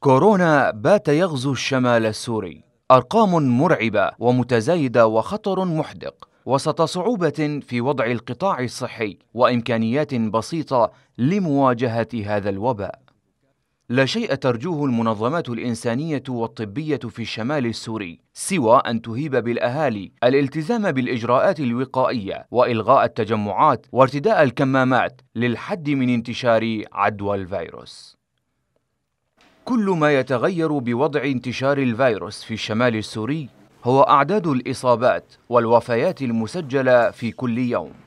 كورونا بات يغزو الشمال السوري. أرقام مرعبة ومتزايدة وخطر محدق. وسط صعوبة في وضع القطاع الصحي وإمكانيات بسيطة لمواجهة هذا الوباء. لا شيء ترجوه المنظمات الإنسانية والطبية في الشمال السوري سوى أن تهيب بالأهالي الالتزام بالإجراءات الوقائية وإلغاء التجمعات وارتداء الكمامات للحد من انتشار عدوى الفيروس. كل ما يتغير بوضع انتشار الفيروس في الشمال السوري هو أعداد الإصابات والوفيات المسجلة في كل يوم.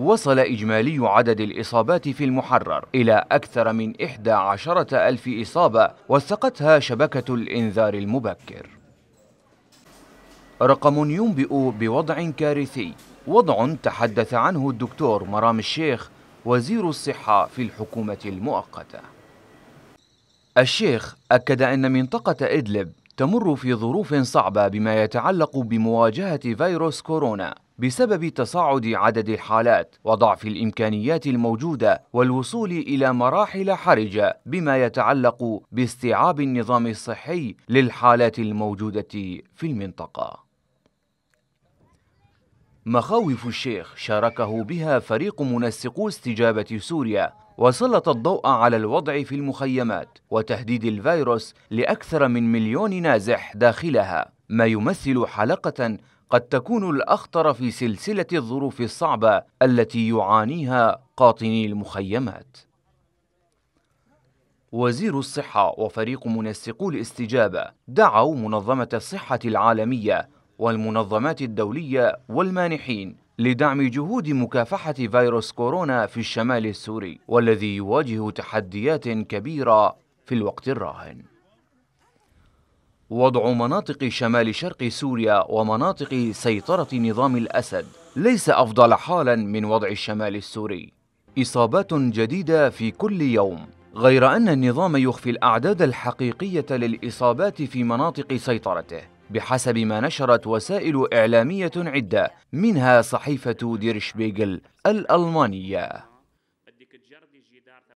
وصل إجمالي عدد الإصابات في المحرر إلى أكثر من إحدى عشرة ألف إصابة وثقتها شبكة الإنذار المبكر. رقم ينبئ بوضع كارثي. وضع تحدث عنه الدكتور مرام الشيخ وزير الصحة في الحكومة المؤقتة. الشيخ أكد أن منطقة إدلب تمر في ظروف صعبة بما يتعلق بمواجهة فيروس كورونا. بسبب تصاعد عدد الحالات وضعف الإمكانيات الموجودة والوصول إلى مراحل حرجة بما يتعلق باستيعاب النظام الصحي للحالات الموجودة في المنطقة. مخاوف الشيخ شاركه بها فريق منسقو استجابة سوريا وسلط الضوء على الوضع في المخيمات وتهديد الفيروس لأكثر من مليون نازح داخلها ما يمثل حلقة قد تكون الأخطر في سلسلة الظروف الصعبة التي يعانيها قاطني المخيمات. وزير الصحة وفريق منسقو الاستجابة دعوا منظمة الصحة العالمية والمنظمات الدولية والمانحين لدعم جهود مكافحة فيروس كورونا في الشمال السوري والذي يواجه تحديات كبيرة في الوقت الراهن. وضع مناطق شمال شرق سوريا ومناطق سيطرة نظام الأسد. ليس أفضل حالا من وضع الشمال السوري. إصابات جديدة في كل يوم. غير أن النظام يخفي الأعداد الحقيقية للإصابات في مناطق سيطرته. بحسب ما نشرت وسائل إعلامية عدة منها صحيفة ديرشبيغل الألمانية.